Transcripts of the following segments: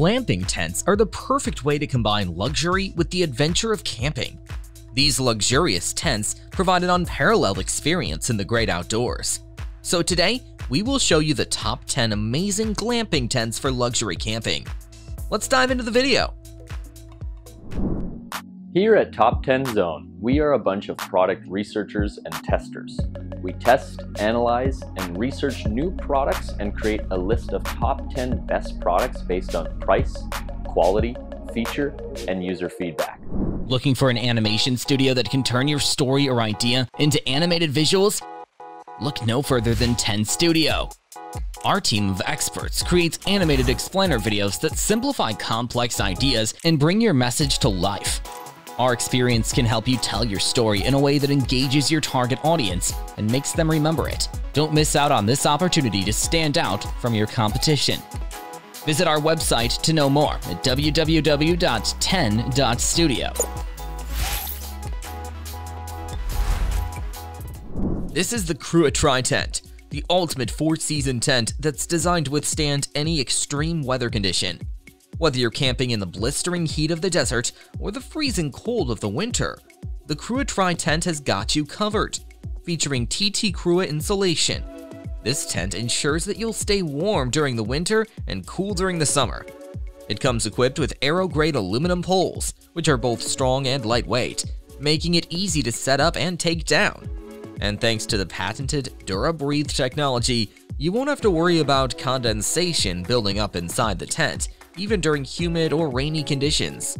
Glamping tents are the perfect way to combine luxury with the adventure of camping. These luxurious tents provide an unparalleled experience in the great outdoors. So today, we will show you the top 10 amazing glamping tents for luxury camping. Let's dive into the video. Here at Top 10 Zone, we are a bunch of product researchers and testers. We test, analyze, and research new products and create a list of top 10 best products based on price, quality, feature, and user feedback. Looking for an animation studio that can turn your story or idea into animated visuals? Look no further than 10 Studio. Our team of experts creates animated explainer videos that simplify complex ideas and bring your message to life. Our experience can help you tell your story in a way that engages your target audience and makes them remember it. Don't miss out on this opportunity to stand out from your competition. Visit our website to know more at www.10.studio. This is the Crua Tri tent, the ultimate four-season tent that's designed to withstand any extreme weather condition. Whether you're camping in the blistering heat of the desert or the freezing cold of the winter, the Crua Tri tent has got you covered. Featuring TT Crua insulation, this tent ensures that you'll stay warm during the winter and cool during the summer. It comes equipped with aero-grade aluminum poles, which are both strong and lightweight, making it easy to set up and take down. And thanks to the patented DuraBreathe technology, you won't have to worry about condensation building up inside the tent, even during humid or rainy conditions.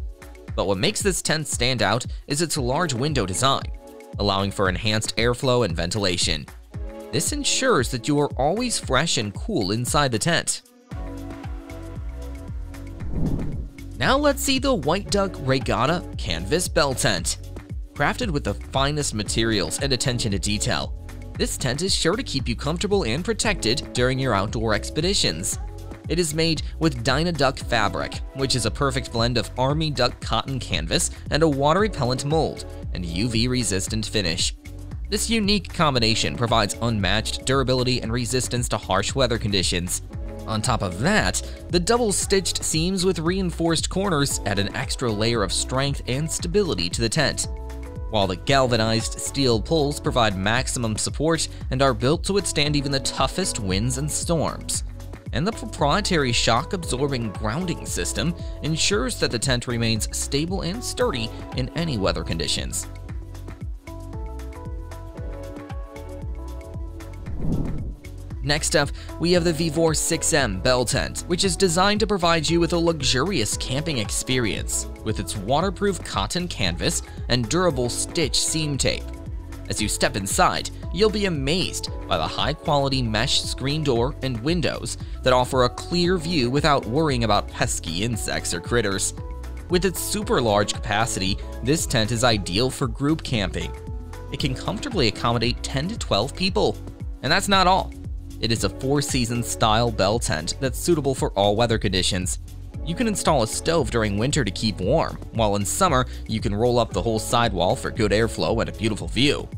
But what makes this tent stand out is its large window design, allowing for enhanced airflow and ventilation. This ensures that you are always fresh and cool inside the tent. Now let's see the White Duck Regatta Canvas Bell Tent. Crafted with the finest materials and attention to detail, this tent is sure to keep you comfortable and protected during your outdoor expeditions. It is made with Dynaduck fabric, which is a perfect blend of Army Duck cotton canvas and a water-repellent mold and UV-resistant finish. This unique combination provides unmatched durability and resistance to harsh weather conditions. On top of that, the double-stitched seams with reinforced corners add an extra layer of strength and stability to the tent. While the galvanized steel poles provide maximum support and are built to withstand even the toughest winds and storms and the proprietary shock-absorbing grounding system ensures that the tent remains stable and sturdy in any weather conditions. Next up, we have the Vevor 6M Bell Tent, which is designed to provide you with a luxurious camping experience with its waterproof cotton canvas and durable stitch seam tape. As you step inside, you'll be amazed by the high-quality mesh screen door and windows that offer a clear view without worrying about pesky insects or critters. With its super large capacity, this tent is ideal for group camping. It can comfortably accommodate 10 to 12 people. And that's not all. It is a four-season style bell tent that's suitable for all weather conditions. You can install a stove during winter to keep warm, while in summer, you can roll up the whole sidewall for good airflow and a beautiful view.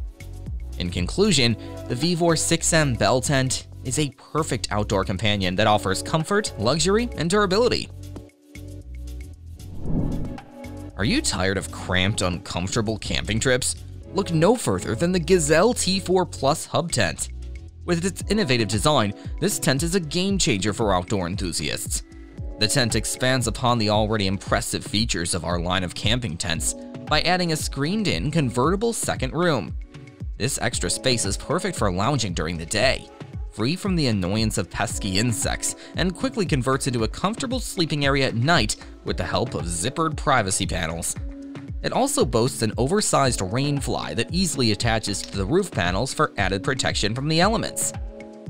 In conclusion, the Vevor 6M Bell Tent is a perfect outdoor companion that offers comfort, luxury, and durability. Are you tired of cramped, uncomfortable camping trips? Look no further than the Gazelle T4 Plus Hub Tent. With its innovative design, this tent is a game changer for outdoor enthusiasts. The tent expands upon the already impressive features of our line of camping tents by adding a screened-in convertible second room, this extra space is perfect for lounging during the day, free from the annoyance of pesky insects, and quickly converts into a comfortable sleeping area at night with the help of zippered privacy panels. It also boasts an oversized rain fly that easily attaches to the roof panels for added protection from the elements.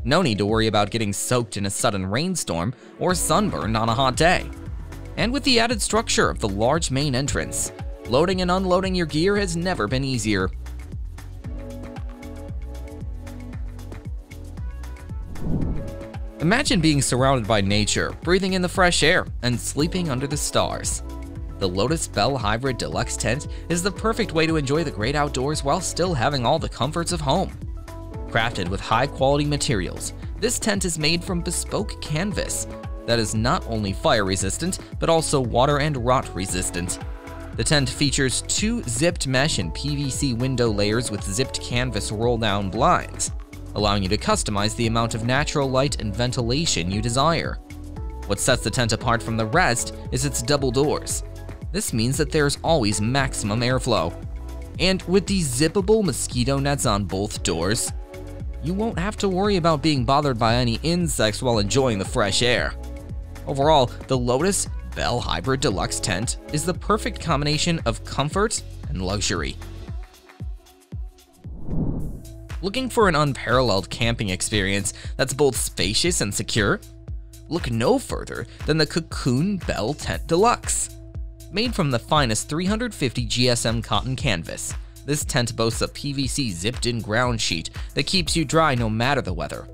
No need to worry about getting soaked in a sudden rainstorm or sunburned on a hot day. And with the added structure of the large main entrance, loading and unloading your gear has never been easier. Imagine being surrounded by nature, breathing in the fresh air, and sleeping under the stars. The Lotus Belle Hybrid Deluxe Tent is the perfect way to enjoy the great outdoors while still having all the comforts of home. Crafted with high-quality materials, this tent is made from bespoke canvas, that is not only fire resistant, but also water and rot resistant. The tent features two zipped mesh and PVC window layers with zipped canvas roll-down blinds, allowing you to customize the amount of natural light and ventilation you desire. What sets the tent apart from the rest is its double doors. This means that there's always maximum airflow. And with these zippable mosquito nets on both doors, you won't have to worry about being bothered by any insects while enjoying the fresh air. Overall, the Lotus Belle Hybrid Deluxe tent is the perfect combination of comfort and luxury. Looking for an unparalleled camping experience that's both spacious and secure? Look no further than the Cocoon Bell Tent Deluxe. Made from the finest 350 GSM cotton canvas, this tent boasts a PVC zipped-in ground sheet that keeps you dry no matter the weather.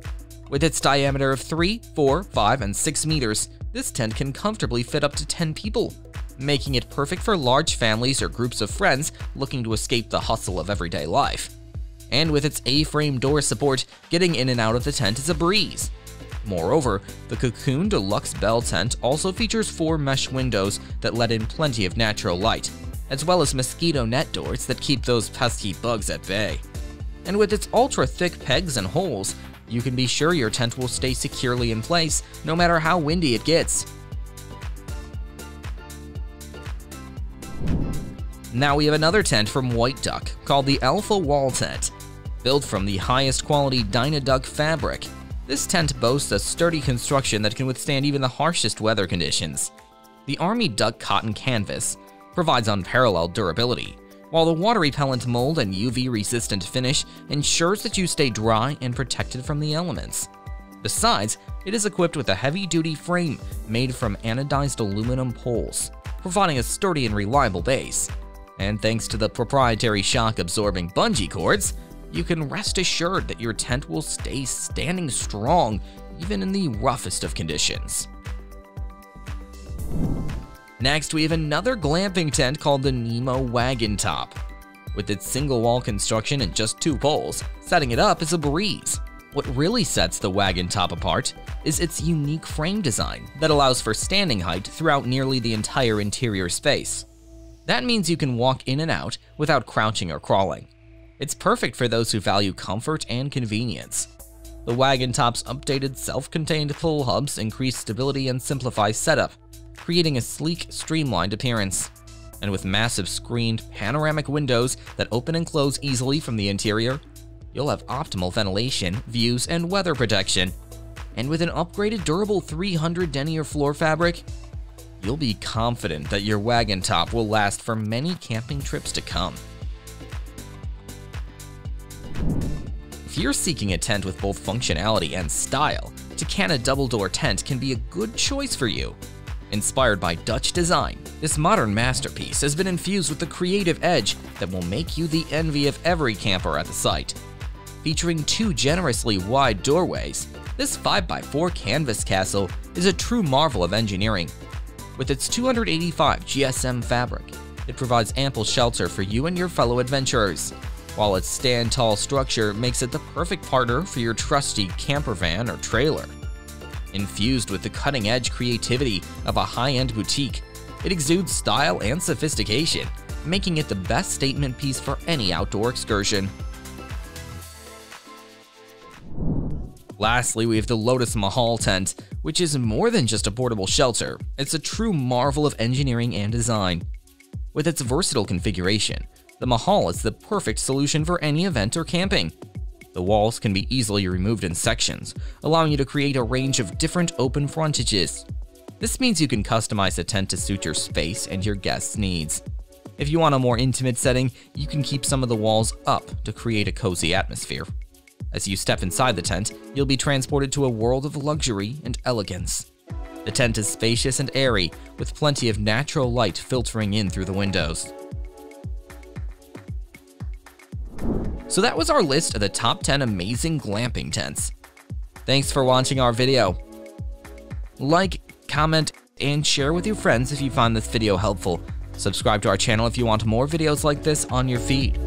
With its diameter of 3, 4, 5, and 6 meters, this tent can comfortably fit up to 10 people, making it perfect for large families or groups of friends looking to escape the hustle of everyday life. And with its A-frame door support, getting in and out of the tent is a breeze. Moreover, the Cocoon Deluxe Bell tent also features four mesh windows that let in plenty of natural light, as well as mosquito net doors that keep those pesky bugs at bay. And with its ultra-thick pegs and holes, you can be sure your tent will stay securely in place no matter how windy it gets. Now we have another tent from White Duck called the Alpha Wall Tent. Built from the highest quality Dynaduck fabric, this tent boasts a sturdy construction that can withstand even the harshest weather conditions. The Army Duck cotton canvas provides unparalleled durability, while the water-repellent mold and UV-resistant finish ensures that you stay dry and protected from the elements. Besides, it is equipped with a heavy-duty frame made from anodized aluminum poles, providing a sturdy and reliable base. And thanks to the proprietary shock-absorbing bungee cords, you can rest assured that your tent will stay standing strong even in the roughest of conditions. Next, we have another glamping tent called the Nemo Wagon Top. With its single wall construction and just two poles, setting it up is a breeze. What really sets the wagon top apart is its unique frame design that allows for standing height throughout nearly the entire interior space. That means you can walk in and out without crouching or crawling. It's perfect for those who value comfort and convenience. The wagon top's updated self-contained pull hubs increase stability and simplify setup, creating a sleek, streamlined appearance. And with massive screened, panoramic windows that open and close easily from the interior, you'll have optimal ventilation, views, and weather protection. And with an upgraded durable 300 denier floor fabric, you'll be confident that your wagon top will last for many camping trips to come. You're seeking a tent with both functionality and style, Takana Double Door Tent can be a good choice for you. Inspired by Dutch design, this modern masterpiece has been infused with the creative edge that will make you the envy of every camper at the site. Featuring two generously wide doorways, this 5x4 canvas castle is a true marvel of engineering. With its 285 GSM fabric, it provides ample shelter for you and your fellow adventurers, while its stand-tall structure makes it the perfect partner for your trusty camper van or trailer. Infused with the cutting-edge creativity of a high-end boutique, it exudes style and sophistication, making it the best statement piece for any outdoor excursion. Lastly, we have the Lotus Mahal tent, which is more than just a portable shelter. It's a true marvel of engineering and design. With its versatile configuration, the Mahal is the perfect solution for any event or camping. The walls can be easily removed in sections, allowing you to create a range of different open frontages. This means you can customize a tent to suit your space and your guests' needs. If you want a more intimate setting, you can keep some of the walls up to create a cozy atmosphere. As you step inside the tent, you'll be transported to a world of luxury and elegance. The tent is spacious and airy, with plenty of natural light filtering in through the windows. So that was our list of the top 10 amazing glamping tents. Thanks for watching our video. Like, comment, and share with your friends if you find this video helpful. Subscribe to our channel if you want more videos like this on your feed.